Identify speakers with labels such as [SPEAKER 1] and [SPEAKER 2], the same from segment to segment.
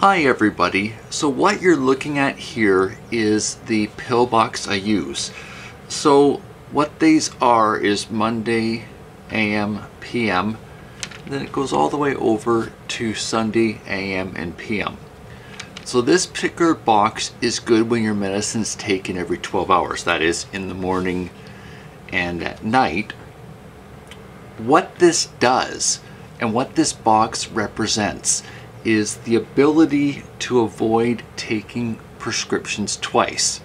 [SPEAKER 1] Hi everybody. So what you're looking at here is the pill box I use. So what these are is Monday AM PM then it goes all the way over to Sunday AM and PM. So this particular box is good when your medicine's taken every 12 hours. That is in the morning and at night. What this does and what this box represents is the ability to avoid taking prescriptions twice.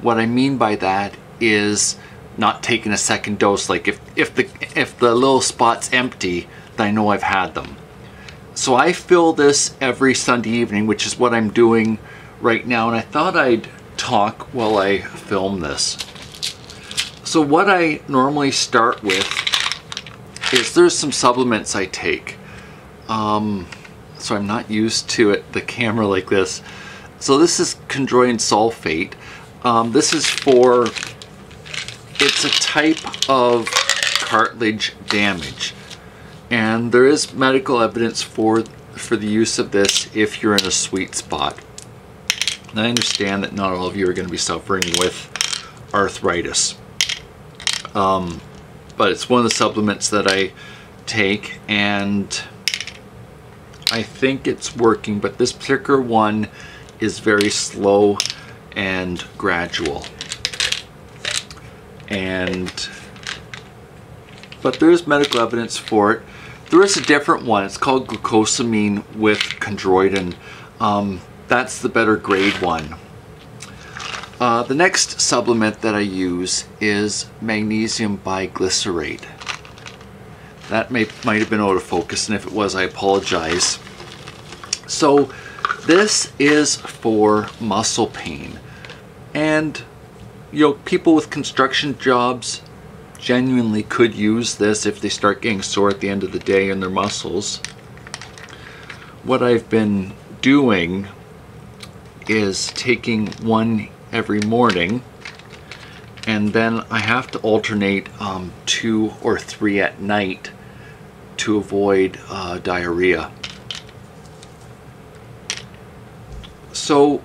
[SPEAKER 1] What I mean by that is not taking a second dose like if, if the if the little spot's empty then I know I've had them. So I fill this every Sunday evening which is what I'm doing right now and I thought I'd talk while I film this. So what I normally start with is there's some supplements I take. Um, so I'm not used to it, the camera like this. So this is chondroitin sulfate. Um, this is for, it's a type of cartilage damage. And there is medical evidence for, for the use of this if you're in a sweet spot. And I understand that not all of you are going to be suffering with arthritis. Um, but it's one of the supplements that I take and I think it's working, but this particular one is very slow and gradual. And, but there is medical evidence for it. There is a different one. It's called glucosamine with chondroitin. Um, that's the better grade one. Uh, the next supplement that I use is magnesium bisglycinate. That may, might have been out of focus, and if it was, I apologize. So this is for muscle pain. And, you know, people with construction jobs genuinely could use this if they start getting sore at the end of the day in their muscles. What I've been doing is taking one every morning and then I have to alternate um, two or three at night to avoid uh, diarrhea. So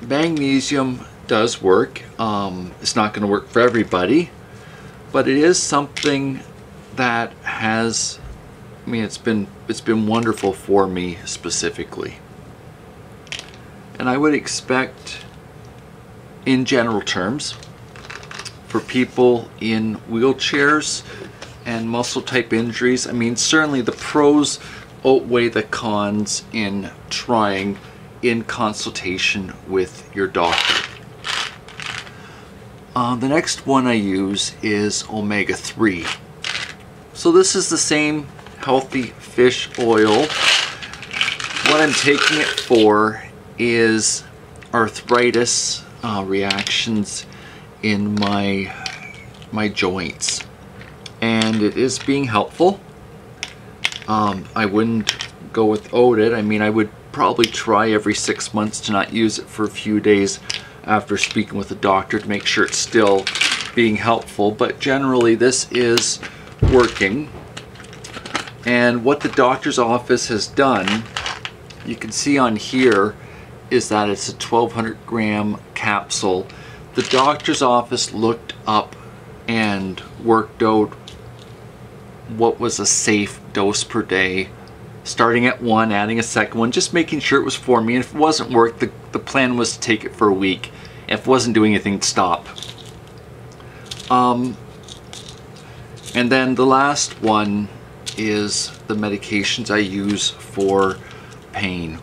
[SPEAKER 1] magnesium does work. Um, it's not going to work for everybody, but it is something that has, I mean, it's been it's been wonderful for me specifically. And I would expect, in general terms, for people in wheelchairs and muscle type injuries. I mean, certainly the pros outweigh the cons in trying in consultation with your doctor. Uh, the next one I use is omega-3. So this is the same healthy fish oil. What I'm taking it for is arthritis uh, reactions in my my joints and it is being helpful. Um, I wouldn't go without it. I mean, I would probably try every six months to not use it for a few days after speaking with a doctor to make sure it's still being helpful. But generally, this is working. And what the doctor's office has done, you can see on here, is that it's a 1200 gram capsule. The doctor's office looked up and worked out what was a safe dose per day starting at one adding a second one just making sure it was for me. And if it wasn't work the, the plan was to take it for a week. If it wasn't doing anything stop. Um, and then the last one is the medications I use for pain.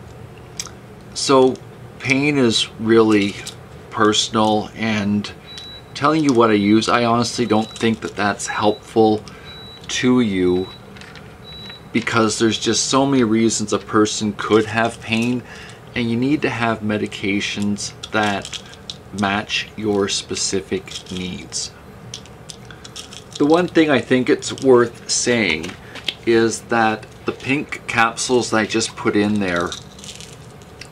[SPEAKER 1] So pain is really personal and telling you what I use I honestly don't think that that's helpful to you because there's just so many reasons a person could have pain and you need to have medications that match your specific needs. The one thing I think it's worth saying is that the pink capsules that I just put in there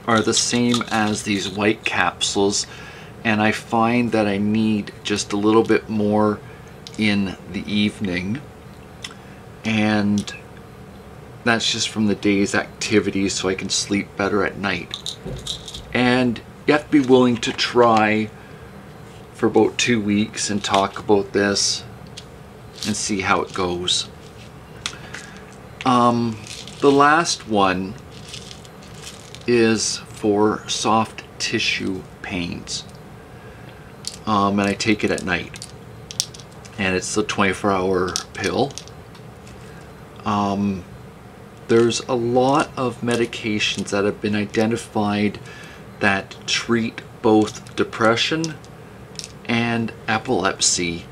[SPEAKER 1] are the same as these white capsules and I find that I need just a little bit more in the evening and That's just from the day's activities so I can sleep better at night. And you have to be willing to try for about two weeks and talk about this and see how it goes. Um, the last one is for soft tissue pains. Um, and I take it at night. And it's the 24 hour pill. Um, there's a lot of medications that have been identified that treat both depression and epilepsy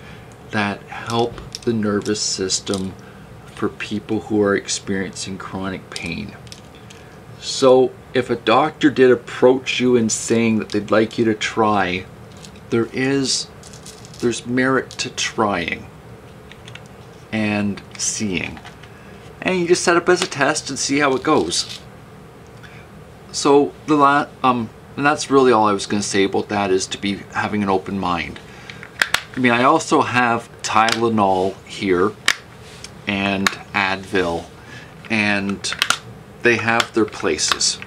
[SPEAKER 1] that help the nervous system for people who are experiencing chronic pain. So if a doctor did approach you and saying that they'd like you to try, there is there's merit to trying and seeing. And you just set up as a test and see how it goes. So the la um and that's really all I was going to say about that is to be having an open mind. I mean, I also have Tylenol here and Advil and they have their places.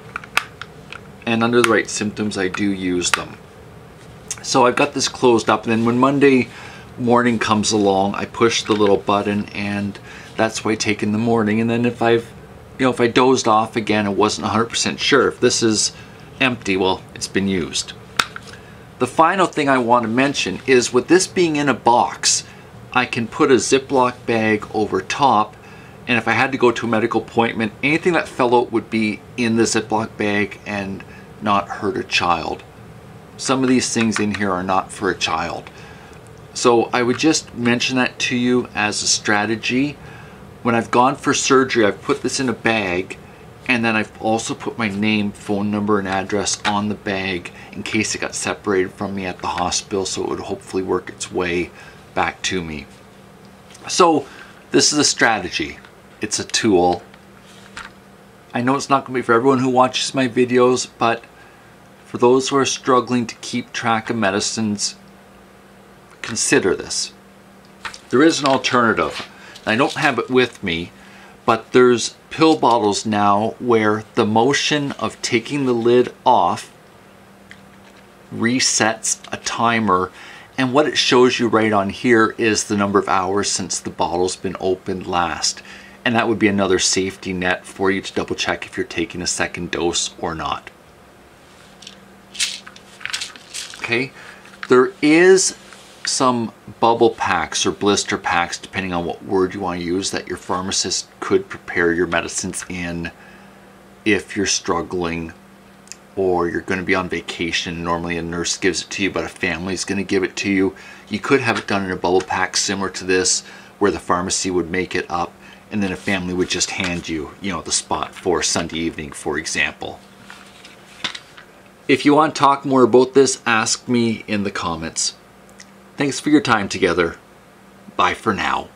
[SPEAKER 1] And under the right symptoms, I do use them. So I've got this closed up and then when Monday morning comes along, I push the little button and that's what I take in the morning. And then if I've, you know, if I dozed off again and wasn't 100% sure, if this is empty, well, it's been used. The final thing I want to mention is with this being in a box, I can put a Ziploc bag over top and if I had to go to a medical appointment, anything that fell out would be in the Ziploc bag and not hurt a child. Some of these things in here are not for a child. So I would just mention that to you as a strategy. When I've gone for surgery, I've put this in a bag and then I've also put my name, phone number, and address on the bag in case it got separated from me at the hospital so it would hopefully work its way back to me. So this is a strategy. It's a tool. I know it's not going to be for everyone who watches my videos, but for those who are struggling to keep track of medicines, consider this. There is an alternative. I don't have it with me, but there's pill bottles now where the motion of taking the lid off resets a timer. And what it shows you right on here is the number of hours since the bottle's been opened last. And that would be another safety net for you to double check if you're taking a second dose or not. Okay, there is some bubble packs or blister packs, depending on what word you want to use, that your pharmacist could prepare your medicines in if you're struggling or you're going to be on vacation. Normally a nurse gives it to you, but a family is going to give it to you. You could have it done in a bubble pack similar to this, where the pharmacy would make it up, and then a family would just hand you, you know, the spot for Sunday evening, for example. If you want to talk more about this, ask me in the comments. Thanks for your time together. Bye for now.